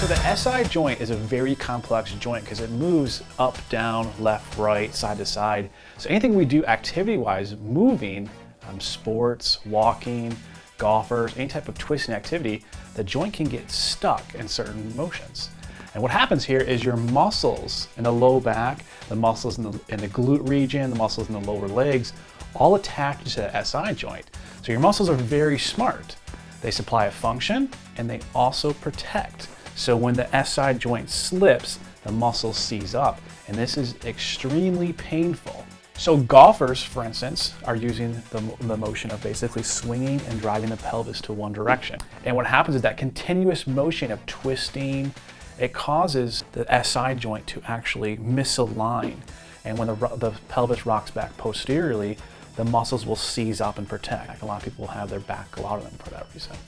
So the SI joint is a very complex joint because it moves up, down, left, right, side to side. So anything we do activity-wise, moving, um, sports, walking, golfers, any type of twisting activity, the joint can get stuck in certain motions. And what happens here is your muscles in the low back, the muscles in the, in the glute region, the muscles in the lower legs, all attach to the SI joint. So your muscles are very smart. They supply a function and they also protect. So when the SI joint slips, the muscle seize up, and this is extremely painful. So golfers, for instance, are using the, the, motion of basically swinging and driving the pelvis to one direction. And what happens is that continuous motion of twisting, it causes the SI joint to actually misalign. And when the, the pelvis rocks back posteriorly, the muscles will seize up and protect. A lot of people have their back go out of them for that reason.